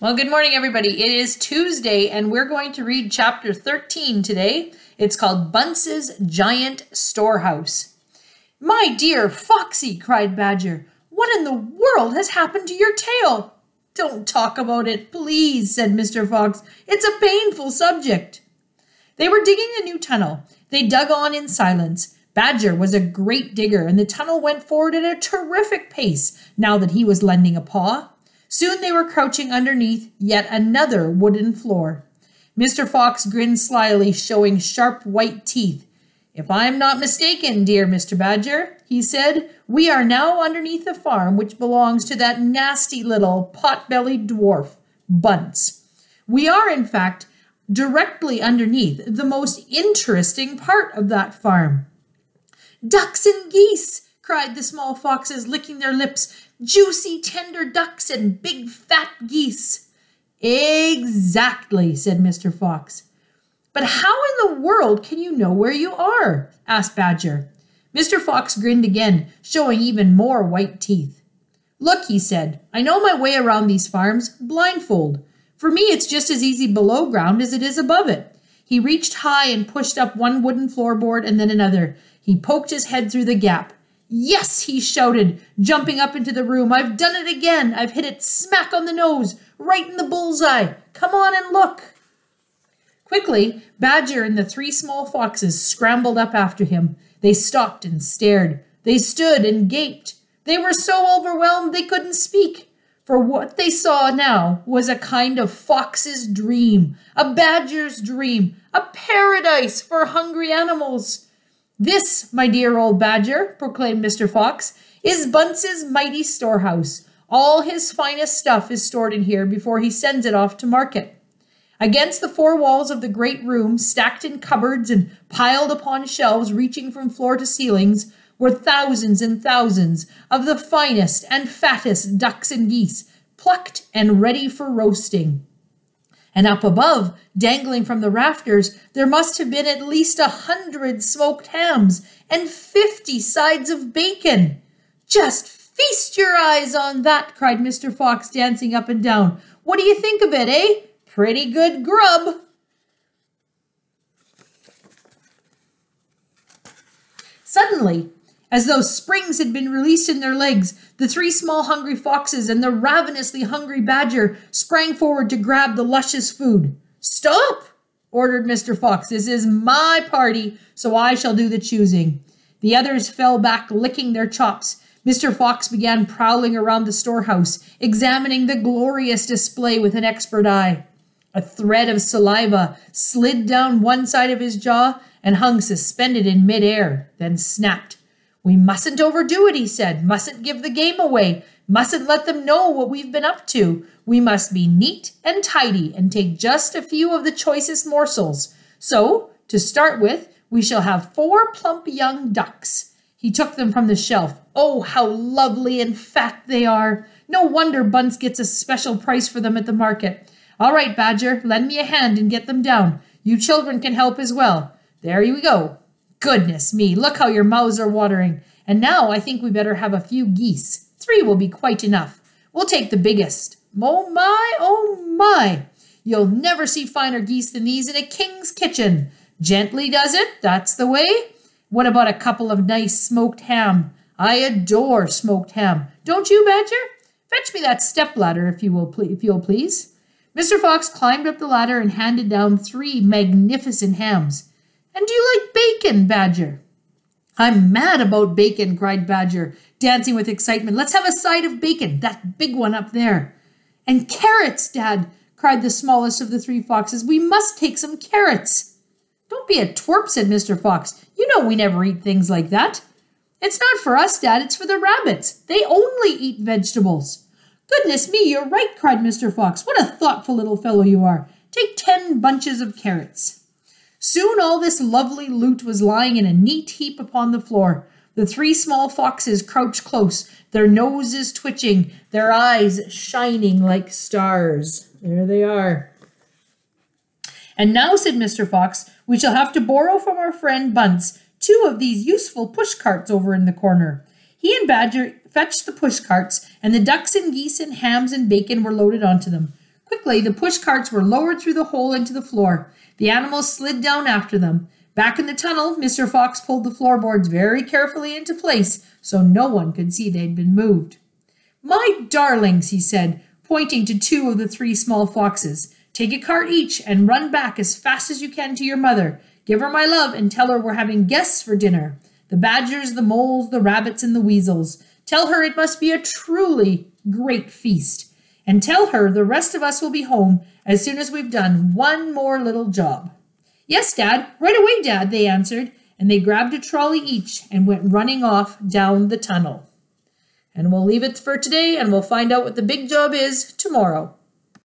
Well, good morning, everybody. It is Tuesday, and we're going to read chapter 13 today. It's called Bunce's Giant Storehouse. My dear Foxy, cried Badger, what in the world has happened to your tail? Don't talk about it, please, said Mr. Fox. It's a painful subject. They were digging a new tunnel. They dug on in silence. Badger was a great digger, and the tunnel went forward at a terrific pace now that he was lending a paw. Soon they were crouching underneath yet another wooden floor. Mr. Fox grinned slyly, showing sharp white teeth. If I am not mistaken, dear Mr. Badger, he said, we are now underneath the farm which belongs to that nasty little pot-bellied dwarf, Bunce. We are, in fact, directly underneath the most interesting part of that farm. Ducks and geese, cried the small foxes, licking their lips juicy, tender ducks and big, fat geese. Exactly, said Mr. Fox. But how in the world can you know where you are? asked Badger. Mr. Fox grinned again, showing even more white teeth. Look, he said, I know my way around these farms blindfold. For me, it's just as easy below ground as it is above it. He reached high and pushed up one wooden floorboard and then another. He poked his head through the gap. Yes, he shouted, jumping up into the room. I've done it again. I've hit it smack on the nose, right in the bullseye. Come on and look. Quickly, Badger and the three small foxes scrambled up after him. They stopped and stared. They stood and gaped. They were so overwhelmed they couldn't speak. For what they saw now was a kind of fox's dream, a badger's dream, a paradise for hungry animals. This, my dear old badger, proclaimed Mr. Fox, is Bunce's mighty storehouse. All his finest stuff is stored in here before he sends it off to market. Against the four walls of the great room, stacked in cupboards and piled upon shelves reaching from floor to ceilings, were thousands and thousands of the finest and fattest ducks and geese, plucked and ready for roasting. And up above, dangling from the rafters, there must have been at least a hundred smoked hams and fifty sides of bacon. Just feast your eyes on that, cried Mr. Fox, dancing up and down. What do you think of it, eh? Pretty good grub. Suddenly, as though springs had been released in their legs, the three small hungry foxes and the ravenously hungry badger sprang forward to grab the luscious food. Stop, ordered Mr. Fox. This is my party, so I shall do the choosing. The others fell back, licking their chops. Mr. Fox began prowling around the storehouse, examining the glorious display with an expert eye. A thread of saliva slid down one side of his jaw and hung suspended in midair, then snapped. We mustn't overdo it, he said. Mustn't give the game away. Mustn't let them know what we've been up to. We must be neat and tidy and take just a few of the choicest morsels. So, to start with, we shall have four plump young ducks. He took them from the shelf. Oh, how lovely and fat they are. No wonder Bunce gets a special price for them at the market. All right, Badger, lend me a hand and get them down. You children can help as well. There you go. Goodness me, look how your mouths are watering. And now I think we better have a few geese. Three will be quite enough. We'll take the biggest. Oh my, oh my. You'll never see finer geese than these in a king's kitchen. Gently does it, that's the way. What about a couple of nice smoked ham? I adore smoked ham. Don't you, Badger? Fetch me that step ladder, if you will, if you'll please. Mr. Fox climbed up the ladder and handed down three magnificent hams. And do you like bacon, Badger? I'm mad about bacon, cried Badger, dancing with excitement. Let's have a side of bacon, that big one up there. And carrots, Dad, cried the smallest of the three foxes. We must take some carrots. Don't be a twerp, said Mr. Fox. You know we never eat things like that. It's not for us, Dad, it's for the rabbits. They only eat vegetables. Goodness me, you're right, cried Mr. Fox. What a thoughtful little fellow you are. Take ten bunches of carrots. Soon all this lovely loot was lying in a neat heap upon the floor. The three small foxes crouched close, their noses twitching, their eyes shining like stars. There they are. And now, said Mr. Fox, we shall have to borrow from our friend Bunce two of these useful push carts over in the corner. He and Badger fetched the push carts, and the ducks and geese and hams and bacon were loaded onto them. Quickly, the push carts were lowered through the hole into the floor. The animals slid down after them. Back in the tunnel, Mr. Fox pulled the floorboards very carefully into place so no one could see they'd been moved. My darlings, he said, pointing to two of the three small foxes, take a cart each and run back as fast as you can to your mother. Give her my love and tell her we're having guests for dinner the badgers, the moles, the rabbits, and the weasels. Tell her it must be a truly great feast. And tell her the rest of us will be home as soon as we've done one more little job. Yes, Dad, right away, Dad, they answered, and they grabbed a trolley each and went running off down the tunnel. And we'll leave it for today and we'll find out what the big job is tomorrow.